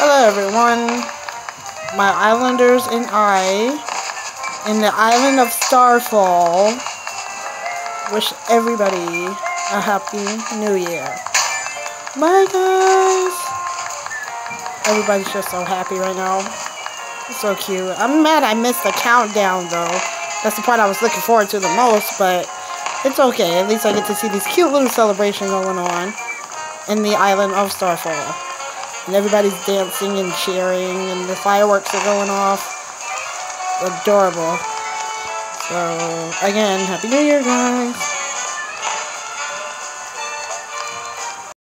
Hello everyone, my islanders and I, in the island of Starfall, wish everybody a happy new year. Bye guys! Everybody's just so happy right now. So cute. I'm mad I missed the countdown though. That's the part I was looking forward to the most, but it's okay. At least I get to see these cute little celebrations going on in the island of Starfall. And everybody's dancing and cheering, and the fireworks are going off. Adorable. So, again, Happy New Year, guys.